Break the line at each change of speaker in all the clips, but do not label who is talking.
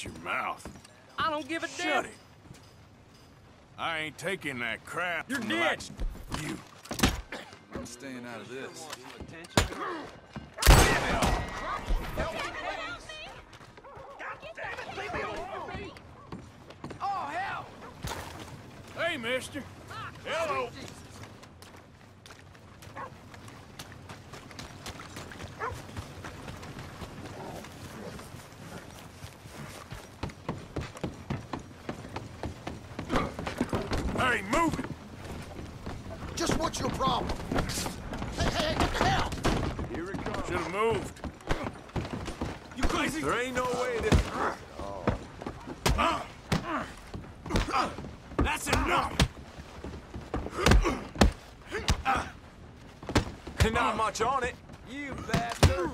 Shut your mouth.
I don't give a damn. Shut it.
I ain't taking that crap. You're from dead. likes You.
I'm staying out of this. Oh, hell!
Hey, mister. Hello. Ah. Hey, move it.
Just what's your problem? Hey, hey, hey, what the hell?
Here it comes. Should have
moved.
You crazy? There ain't no
way this... That's
enough!
Not much on it.
You bastard!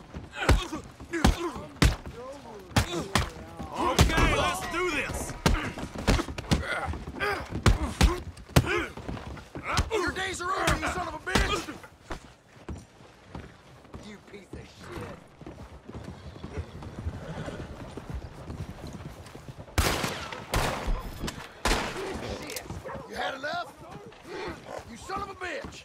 days over, you son of a bitch!
You piece of shit.
Shit. You had enough? You son of a bitch!